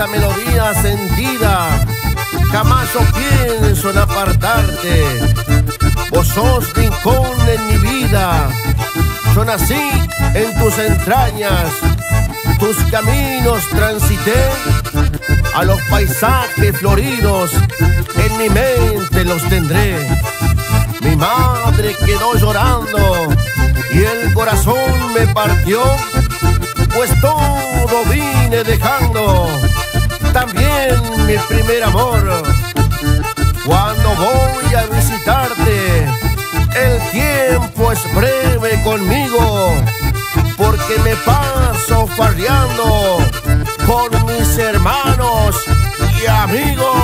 esta melodía sentida. Jamás yo pienso en apartarte. Vos sos rincón en mi vida. Yo nací en tus entrañas. Tus caminos transité. A los paisajes floridos en mi mente los tendré. Mi madre quedó llorando y el corazón me partió, pues todo vine dejando, primer amor. Cuando voy a visitarte, el tiempo es breve conmigo, porque me paso farreando con mis hermanos y amigos.